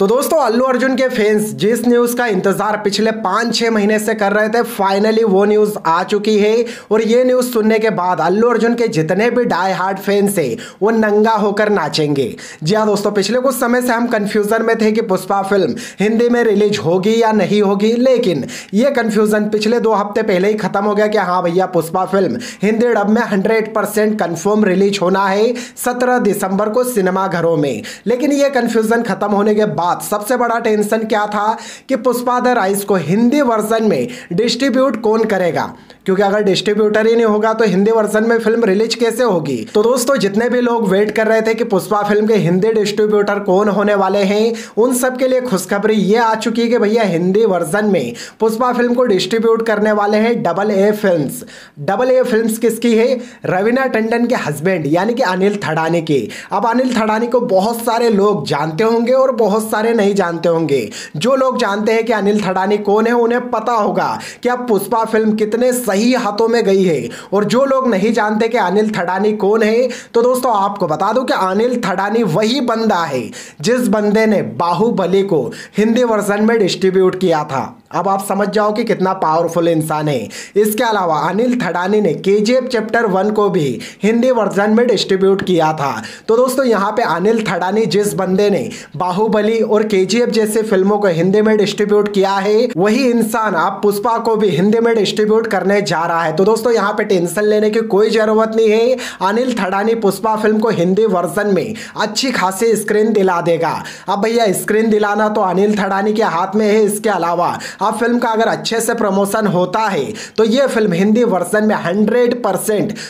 तो दोस्तों, अल्लू अर्जुन के फैंस जिस न्यूज़ का इंतज़ार पिछले पाँच छह महीने से कर रहे थे फाइनली वो न्यूज़ आ चुकी है। और ये न्यूज़ सुनने के बाद अल्लू अर्जुन के जितने भी डाई हार्ड फैंस है, वो नंगा होकर नाचेंगे। जी हाँ दोस्तों, पिछले कुछ समय से हम कंफ्यूजन में थे कि पुष्पा फ़िल्म हिंदी में रिलीज़ होगी या नहीं होगी, लेकिन ये कंफ्यूजन पिछले दो हफ़्ते पहले ही खत्म हो गया कि हाँ भैया, पुष्पा फ़िल्म हिंदी डब में हंड्रेड परसेंट रिलीज़ होना है सत्रह दिसंबर को सिनेमाघरों में। लेकिन ये कंफ्यूजन खत्म होने के के बाद सबसे बड़ा टेंशन क्या था कि पुष्पा द राइस को हिंदी वर्जन में डिस्ट्रीब्यूट कौन करेगा? क्योंकि अगर डिस्ट्रीब्यूटर ही नहीं होगा तो हिंदी वर्जन में फ़िल्म रिलीज़ कैसे होगी? तो दोस्तों, जितने भी लोग वेट कर रहे थे कि पुष्पा फ़िल्म के हिंदी डिस्ट्रीब्यूटर कौन होने वाले हैं, उन सब के लिए खुशखबरी ये आ चुकी है कि भैया हिंदी वर्जन में पुष्पा फ़िल्म को डिस्ट्रीब्यूट करने वाले हैं double A film double A film किसकी है? रवीना टंडन के हस्बैंड, यानी कि अनिल थड़ानी की। अब अनिल थड़ानी को बहुत सारे लोग जानते होंगे और बहुत सारे नहीं जानते होंगे। जो लोग जानते हैं कि अनिल थड़ानी कौन है, उन्हें पता होगा कि अब पुष्पा फ़िल्म कितने सही हाथों में गई है। और जो लोग नहीं जानते कि अनिल थड़ानी कौन है तो दोस्तों आपको बता दूँ कि अनिल थड़ानी वही बंदा है, जिस बंदे ने बाहुबली को हिंदी वर्जन में डिस्ट्रीब्यूट किया था। अब आप समझ जाओ कि कितना पावरफुल इंसान है। इसके अलावा अनिल थड़ानी ने के चैप्टर वन को भी हिंदी वर्जन में डिस्ट्रीब्यूट किया था। तो दोस्तों यहाँ पे अनिल थड़ानी जिस बंदे ने बाहुबली और के जैसे फ़िल्मों को हिंदी में डिस्ट्रीब्यूट किया है। वही इंसान, आप पुष्पा को भी हिंदी में डिस्ट्रीब्यूट करने जा रहा है। तो दोस्तों, यहाँ पे टेंशन लेने की कोई ज़रूरत नहीं है। अनिल थड़ानी पुष्पा फ़िल्म को हिंदी वर्जन में अच्छी खासी स्क्रीन दिला देगा। अब भैया स्क्रीन दिलाना तो अनिल थड़ानी के हाथ में है। इसके अलावा, अब फ़िल्म का अगर अच्छे से प्रमोशन होता है तो ये फ़िल्म हिंदी वर्जन में हंड्रेड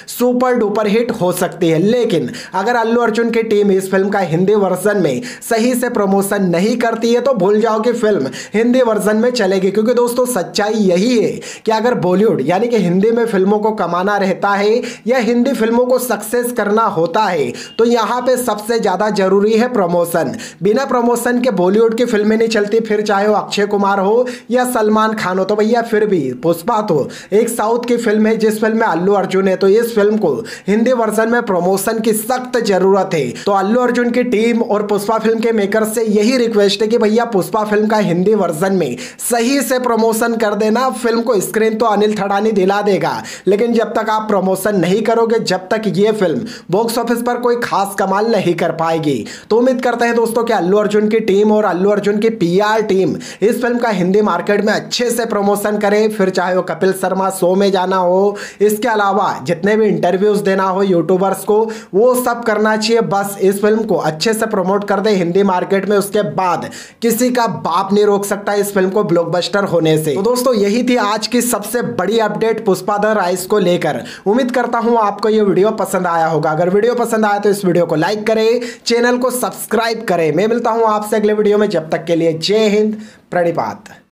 सुपर डुपर हिट हो सकती है। लेकिन अगर अल्लू अर्जुन की टीम इस फ़िल्म का हिंदी वर्जन में सही से प्रमोशन नहीं करती है तो भूल जाओ कि फ़िल्म हिंदी वर्जन में चलेगी। क्योंकि दोस्तों, सच्चाई यही है कि अगर बॉलीवुड, यानी कि हिंदी में फ़िल्मों को कमाना रहता है या हिंदी फ़िल्मों को सक्सेस करना होता है तो यहाँ पे सबसे ज़्यादा ज़रूरी है प्रमोशन। बिना प्रमोशन के बॉलीवुड की फ़िल्में नहीं चलती। फिर चाहे वो अक्षय कुमार हो या सलमान खान हो तो भैया फिर भी पुष्पा तो एक साउथ की फ़िल्म है, जिस फ़िल्म में अल्लू अर्जुन है तो इस फ़िल्म को हिंदी वर्जन में प्रमोशन की सख्त ज़रूरत है। तो अल्लू अर्जुन की टीम और पुष्पा फ़िल्म के मेकर से यही रिक्वेस्ट है कि भैया पुष्पा फ़िल्म का हिंदी वर्जन में सही से प्रमोशन कर देना। फ़िल्म को स्क्रीन तो अनिल थड़ानी दिला देगा। लेकिन जब तक आप प्रमोशन नहीं करोगे, जब तक ये फ़िल्म बॉक्स ऑफ़िस पर कोई खास कमाल नहीं कर पाएगी। तो उम्मीद करते हैं दोस्तों कि अल्लू अर्जुन की टीम और अल्लू अर्जुन की पीआर टीम इस फ़िल्म का हिंदी मार्केट में अच्छे से प्रमोशन करे। फिर चाहे वो कपिल शर्मा शो में जाना हो, इसके अलावा जितने भी इंटरव्यूज़ देना हो यूट्यूबर्स को, वो सब करना चाहिए। बस इस फ़िल्म को अच्छे से प्रमोट कर दे। हिंदी मार्केट में उसके बाद किसी का बाप नहीं रोक सकता इस फ़िल्म को ब्लॉकबस्टर होने से। तो दोस्तों, यही थी आज की सबसे बड़ी अपडेट पुष्पा द राइस को लेकर। उम्मीद करता हूँ आपको यह वीडियो पसंद आया होगा। अगर वीडियो पसंद आया तो इस वीडियो को लाइक करें चैनल को सब्सक्राइब करें। मैं मिलता हूँ आपसे अगले वीडियो में, जब तक के लिए जय हिंद प्रणिपात